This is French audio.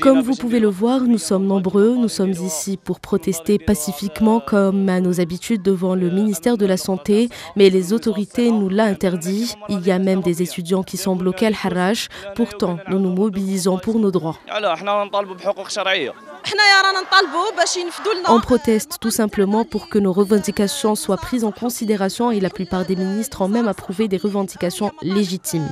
Comme vous pouvez le voir, nous sommes nombreux, nous sommes ici pour protester pacifiquement comme à nos habitudes devant le ministère de la Santé, mais les autorités nous l'ont interdit. Il y a même des étudiants qui sont bloqués à Al-Harrach. Pourtant, nous nous mobilisons pour nos droits. On proteste tout simplement pour que nos revendications soient prises en considération et la plupart des ministres ont même approuvé des revendications légitimes.